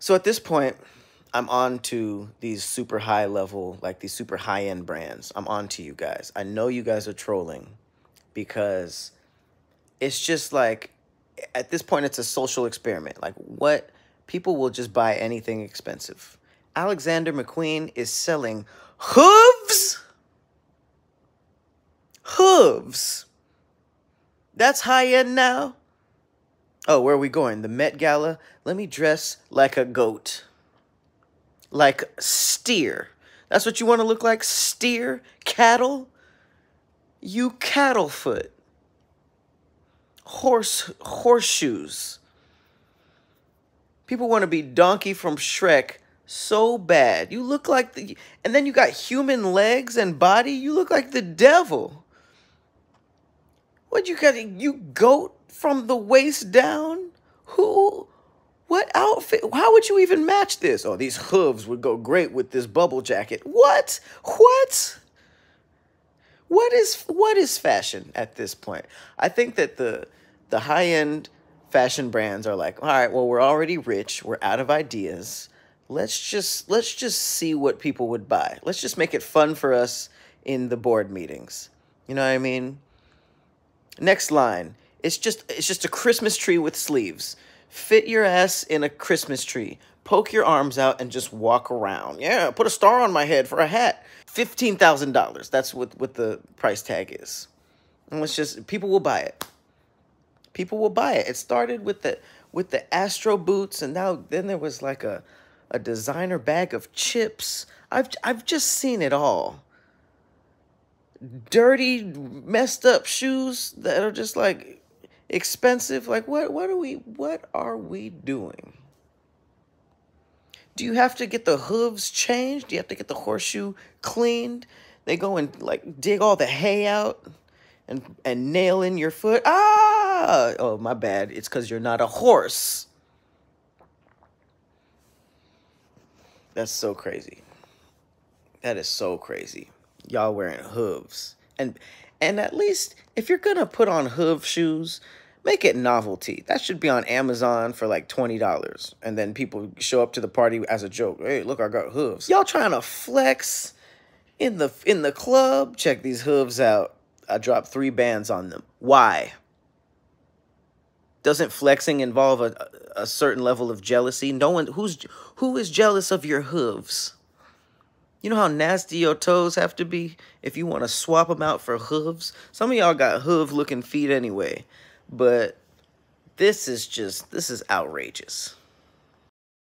So at this point, I'm on to these super high level, like these super high end brands. I'm on to you guys. I know you guys are trolling because it's just like at this point it's a social experiment. Like what people will just buy anything expensive. Alexander McQueen is selling hooves. Hooves. That's high end now. Oh, where are we going? The Met Gala? Let me dress like a goat. Like steer. That's what you want to look like? Steer? Cattle? You cattle foot. Horse horseshoes. People want to be Donkey from Shrek so bad. You look like the and then you got human legs and body. You look like the devil. What you got? You goat from the waist down? Who? What outfit? How would you even match this? Oh, these hooves would go great with this bubble jacket. What? What? What is what is fashion at this point? I think that the the high end fashion brands are like, all right, well, we're already rich, we're out of ideas. Let's just let's just see what people would buy. Let's just make it fun for us in the board meetings. You know what I mean? Next line. It's just it's just a Christmas tree with sleeves. Fit your ass in a Christmas tree. Poke your arms out and just walk around. Yeah, put a star on my head for a hat. Fifteen thousand dollars. That's what what the price tag is. And it's just people will buy it. People will buy it. It started with the with the Astro boots, and now then there was like a a designer bag of chips. I've I've just seen it all dirty, messed up shoes that are just like expensive. Like what what are we what are we doing? Do you have to get the hooves changed? Do you have to get the horseshoe cleaned? They go and like dig all the hay out and and nail in your foot. Ah, oh my bad. It's cuz you're not a horse. That's so crazy. That is so crazy y'all wearing hooves. And and at least if you're gonna put on hoof shoes, make it novelty. That should be on Amazon for like $20. And then people show up to the party as a joke. Hey, look, I got hooves. Y'all trying to flex in the in the club? Check these hooves out. I dropped three bands on them. Why? Doesn't flexing involve a, a certain level of jealousy? No one who's who is jealous of your hooves? You know how nasty your toes have to be if you want to swap them out for hooves? Some of y'all got hoof looking feet anyway. But this is just, this is outrageous.